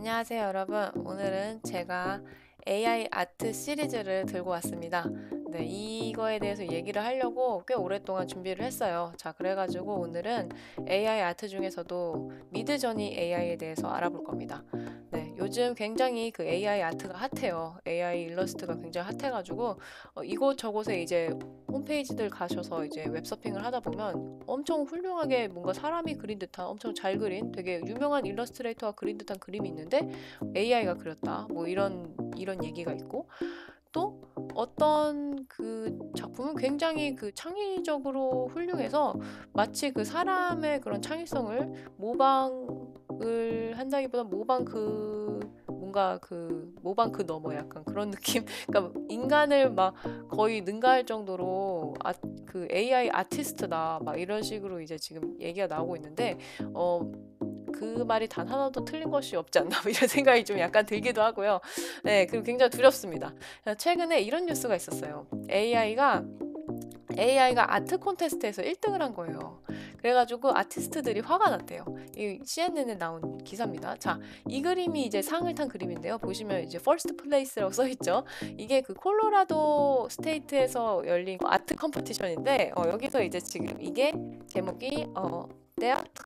안녕하세요 여러분. 오늘은 제가 AI 아트 시리즈를 들고 왔습니다. 네, 이거에 대해서 얘기를 하려고 꽤 오랫동안 준비를 했어요. 자 그래가지고 오늘은 AI 아트 중에서도 미드저니 AI에 대해서 알아볼 겁니다. 네, 요즘 굉장히 그 AI 아트가 핫해요. AI 일러스트가 굉장히 핫해가지고 어, 이곳저곳에 이제 홈페이지들 가셔서 이제 웹서핑을 하다 보면 엄청 훌륭하게 뭔가 사람이 그린 듯한 엄청 잘 그린 되게 유명한 일러스트레이터가 그린 듯한 그림이 있는데 AI가 그렸다. 뭐 이런 이런 얘기가 있고 또 어떤 그 작품은 굉장히 그 창의적으로 훌륭해서 마치 그 사람의 그런 창의성을 모방을 한다기보다 모방 그 뭔가 그 모방 그 너머 약간 그런 느낌. 그러니까 인간을 막 거의 능가할 정도로 아, 그 AI 아티스트다 막 이런 식으로 이제 지금 얘기가 나오고 있는데 어. 그 말이 단 하나도 틀린 것이 없지 않나 뭐 이런 생각이 좀 약간 들기도 하고요. 네, 그리고 굉장히 두렵습니다. 최근에 이런 뉴스가 있었어요. AI가 AI가 art 콘테스트에서 1등을 한 거예요. 그래가지고 아티스트들이 화가 났대요. 이 CNN에 나온 기사입니다. 자, 이 그림이 이제 상을 탄 그림인데요. 보시면 이제 first place라고 써 있죠. 이게 그 콜로라도 state에서 열린 art competition인데 어, 여기서 이제 지금 이게 제목이 어, 테아트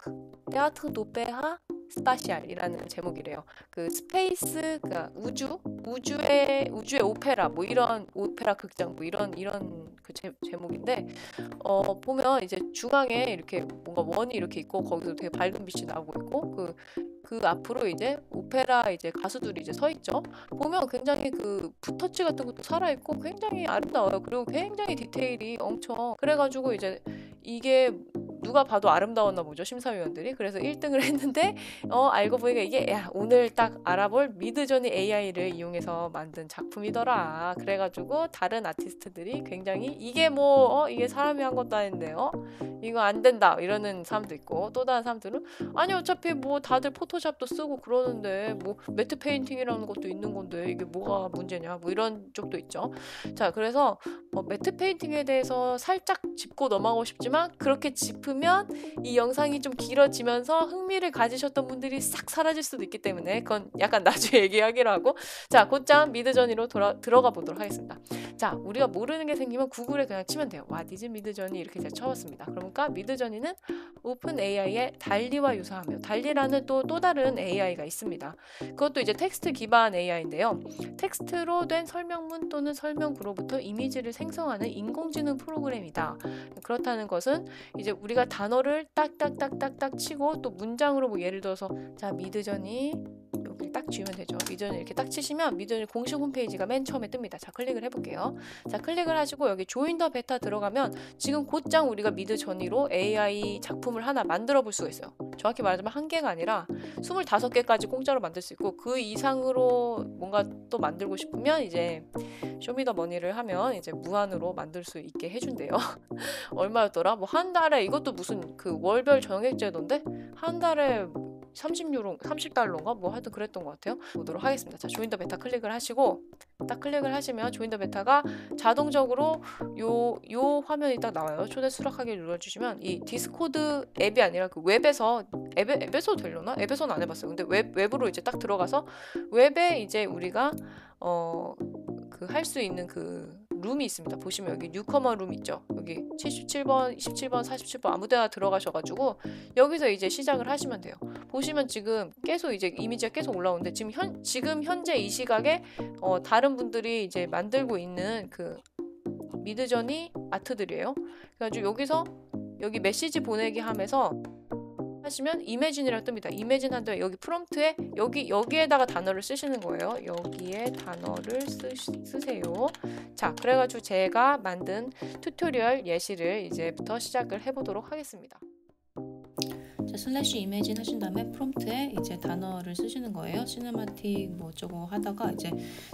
테아트 노페하 스파시알이라는 제목이래요. 그 space 그러니까 우주 우주의 우주의 오페라 뭐 이런 오페라 극장 뭐 이런 이런 그 제, 제목인데 어 보면 이제 중앙에 이렇게 뭔가 원이 이렇게 있고 거기서 되게 밝은 빛이 나오고 있고 그그 그 앞으로 이제 오페라 이제 가수들이 이제 서 있죠. 보면 굉장히 그 붓터치 같은 것도 살아 있고 굉장히 아름다워요. 그리고 굉장히 디테일이 엄청 그래가지고 이제 이게 누가 봐도 아름다웠나 보죠 심사위원들이. 그래서 1등을 했는데 어 알고 보니까 이게 야 오늘 딱 알아볼 Midjourney AI를 이용해서 만든 작품이더라. 그래가지고 다른 아티스트들이 굉장히 이게 뭐 어, 이게 사람이 한 것도 아닌데요 이거 안 된다 이러는 사람도 있고 또 다른 사람들은 아니 어차피 뭐 다들 포토샵도 쓰고 그러는데 뭐 matte painting이라는 것도 있는 건데 이게 뭐가 문제냐 뭐 이런 쪽도 있죠. 자 그래서 어, matte painting에 대해서 살짝 짚고 넘어가고 싶지만 그렇게 짚으면 이 영상이 좀 길어지면서 흥미를 가지셨던 분들이 싹 사라질 수도 있기 때문에 그건 약간 나중에 얘기하기로 하고. 자 곧장 Midjourney로 돌아, 들어가 보도록 하겠습니다. 자 우리가 모르는 게 생기면 구글에 그냥 치면 돼요. What is Midjourney? 이렇게 제가 쳐봤습니다. 그러 니까 미드저니는 오픈 AI의 달리와 유사하며 달리라는 또, 또 다른 AI가 있습니다. 그것도 이제 텍스트 기반 AI인데요. 텍스트로 된 설명문 또는 설명구로부터 이미지를 생성하는 인공지능 프로그램이다. 그렇다는 것은 이제 우리가 단어를 딱딱딱딱딱 치고 또 문장으로 뭐 예를 들어서 자 여기 딱 지우면 되죠. Midjourney 이렇게 딱 치시면 Midjourney 공식 홈페이지가 맨 처음에 뜹니다. 자 클릭을 해볼게요. 자 클릭을 하시고 여기 Join the Beta 들어가면 지금 곧장 우리가 Midjourney로 AI 작품을 하나 만들어 볼 수가 있어요. 정확히 말하자면 한 개가 아니라 25개까지 공짜로 만들 수 있고 그 이상으로 뭔가 또 만들고 싶으면 이제 쇼미더머니를 하면 이제 무한으로 만들 수 있게 해준대요. 얼마였더라? 뭐 한 달에 이것도 무슨 그 월별 정액제도인데 한 달에 30유로, 30달러인가? 뭐 하여튼 그랬던 것 같아요. 보도록 하겠습니다. 자, Join the Beta 클릭을 하시고, 딱 클릭을 하시면 Join the Beta가 자동적으로 요, 요 화면이 딱 나와요. 초대 수락하기 눌러주시면 이 Discord 앱이 아니라 그 웹에서, 앱에, 앱에서 되려나? 앱에서는 안 해봤어요. 근데 웹, 웹으로 이제 딱 들어가서 웹에 이제 우리가, 어, 그 할 수 있는 그 룸이 있습니다. 보시면 여기 newcomer room 있죠. 여기 77번, 27번, 47번 아무 데나 들어가셔가지고 여기서 이제 시작을 하시면 돼요. 보시면 지금 계속 이제 이미지가 계속 올라오는데 지금 현 지금 현재 이 시각에 어, 다른 분들이 이제 만들고 있는 그 Midjourney 아트들이에요. 그래가지고 여기서 여기 메시지 보내기 하면서 하시면 imagine이라고 뜹니다. imagine 한 다음에 여기 프롬프트에 여기 여기에다가 단어를 쓰시는 거예요. 여기에 단어를 쓰, 쓰세요. 자, 그래가지고 제가 만든 튜토리얼 예시를 이제부터 시작을 해보도록 하겠습니다. 자, 슬래시 imagine 하신 다음에 프롬프트에 이제 단어를 쓰시는 거예요. cinematic 뭐 어쩌고 하다가 이제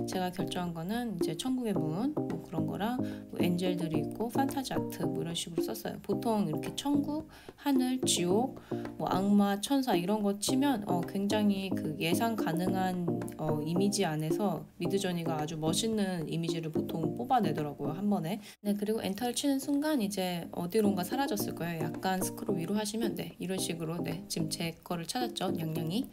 제가 결정한 거는 이제 천국의 문 뭐 그런 거랑 뭐 엔젤들이 있고 판타지 아트 뭐 이런 식으로 썼어요. 보통 이렇게 천국, 하늘, 지옥, 뭐 악마, 천사 이런 거 치면 어 굉장히 그 예상 가능한 어 이미지 안에서 미드저니가 아주 멋있는 이미지를 보통 뽑아내더라고요 한 번에. 네 그리고 엔터를 치는 순간 이제 어디론가 사라졌을 거예요. 약간 스크롤 위로 하시면 네 이런 식으로 네 지금 제 거를 찾았죠 냥냥이.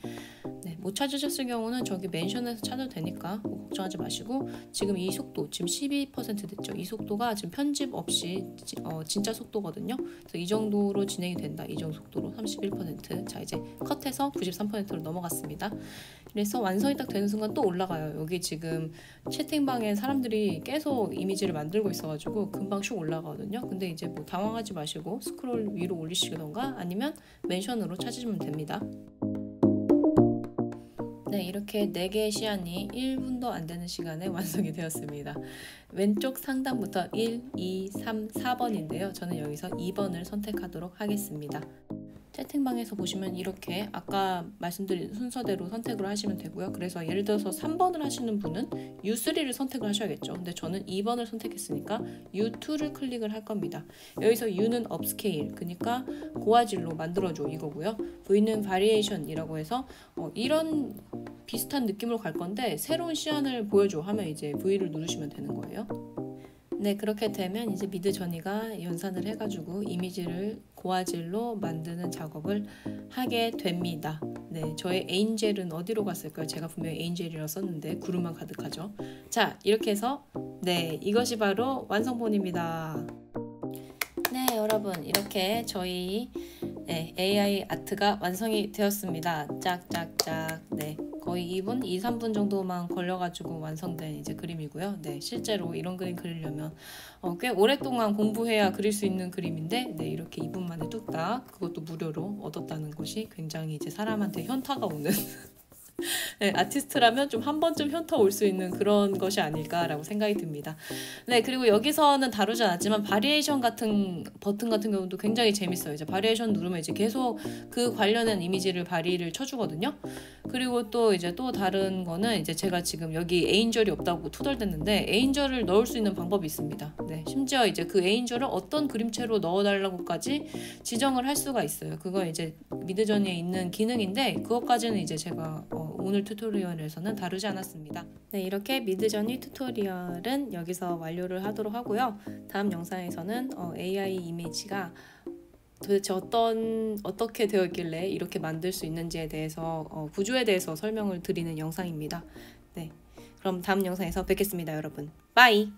네 못 찾으셨을 경우는 저기 멘션에서 찾아도 되니까 뭐 걱정하지 마시고 지금 이 속도 지금 12% 됐죠. 이 속도가 지금 편집 없이 어, 진짜 속도거든요. 그래서 이 정도로 진행이 된다. 이 정도 속도로 31%자 이제 컷해서 93%로 넘어갔습니다. 그래서 완성이 딱 되는 순간 또 올라가요. 여기 지금 채팅방에 사람들이 계속 이미지를 만들고 있어가지고 금방 슉 올라가거든요. 근데 이제 뭐 당황하지 마시고 스크롤 위로 올리시던가 아니면 멘션 으로 찾으시면 됩니다. 네, 이렇게 4개의 시안이 1분도 안 되는 시간에 완성이 되었습니다. 왼쪽 상단부터 1, 2, 3, 4번인데요. 저는 여기서 2번을 선택하도록 하겠습니다. 채팅방에서 보시면 이렇게 아까 말씀드린 순서대로 선택을 하시면 되고요. 그래서 예를 들어서 3번을 하시는 분은 U3를 선택을 하셔야겠죠. 근데 저는 2번을 선택했으니까 U2를 클릭을 할 겁니다. 여기서 U는 upscale, 그러니까 고화질로 만들어줘 이거고요. V는 variation이라고 해서 어, 이런 비슷한 느낌으로 갈 건데 새로운 시안을 보여줘 하면 이제 V를 누르시면 되는 거예요. 네, 그렇게 되면 이제 미드 전이가 연산을 해가지고 이미지를 고화질로 만드는 작업을 하게 됩니다. 네, 저의 에인젤은 어디로 갔을까요? 제가 분명히 에인젤이라 썼는데 구름만 가득하죠. 자, 이렇게 해서 네, 이것이 바로 완성본입니다. 네, 여러분 이렇게 저희 네, AI 아트가 완성이 되었습니다. 짝짝짝. 네. 거의 2분, 2, 3분 정도만 걸려가지고 완성된 이제 그림이고요. 네, 실제로 이런 그림 그리려면 어, 꽤 오랫동안 공부해야 그릴 수 있는 그림인데, 네, 이렇게 2분 만에 뚝딱 그것도 무료로 얻었다는 것이 굉장히 이제 사람한테 현타가 오는 네, 아티스트라면 좀 한 번쯤 현타 올 수 있는 그런 것이 아닐까라고 생각이 듭니다. 네, 그리고 여기서는 다루지 않았지만 variation 같은 버튼 같은 경우도 굉장히 재밌어요. 이제 variation 누르면 이제 계속 그 관련된 이미지를 바리를 쳐주거든요. 그리고 또 이제 또 다른 거는 이제 제가 지금 여기 에인절이 없다고 투덜댔는데 에인절을 넣을 수 있는 방법이 있습니다. 네, 심지어 이제 그 에인절을 어떤 그림체로 넣어달라고까지 지정을 할 수가 있어요. 그거 이제 미드전에 있는 기능인데 그것까지는 이제 제가 어, 오늘 튜토리얼에서는 다루지 않았습니다. 네, 이렇게 미드저니 튜토리얼은 여기서 완료를 하도록 하고요. 다음 영상에서는 어, AI 이미지가 도대체 어떤 어떻게 되어 있길래 이렇게 만들 수 있는지에 대해서 어, 구조에 대해서 설명을 드리는 영상입니다. 네, 그럼 다음 영상에서 뵙겠습니다, 여러분. 빠이.